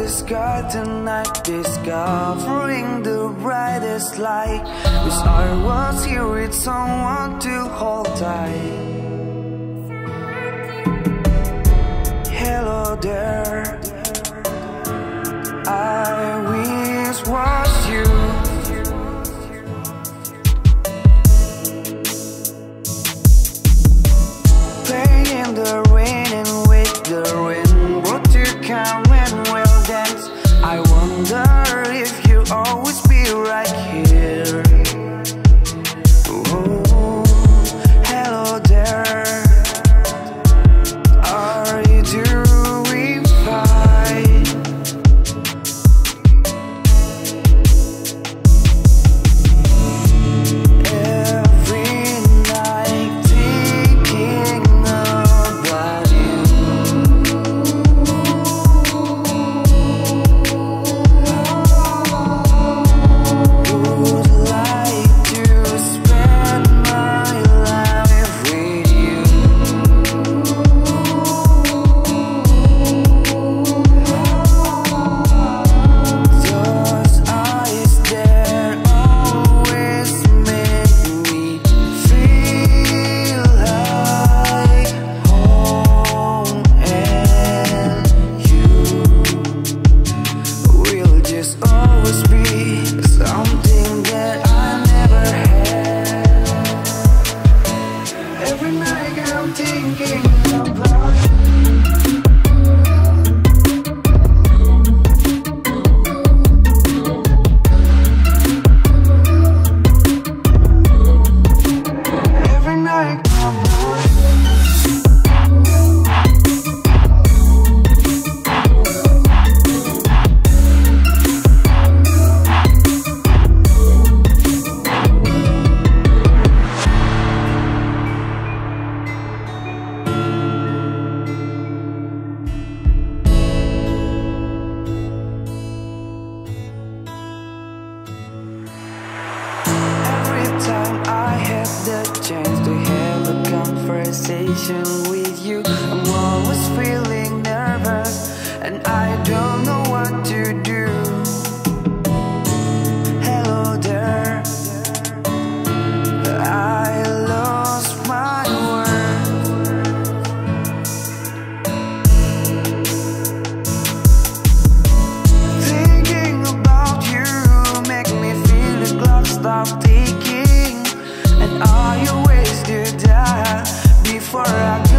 the sky tonight Discovering the brightest light. Wish I was here with someone to hold tight. with you I'm always feeling nervous And I don't know what to do Hello there I lost my words. Thinking about you Make me feel the clock stop ticking And I waste your time before I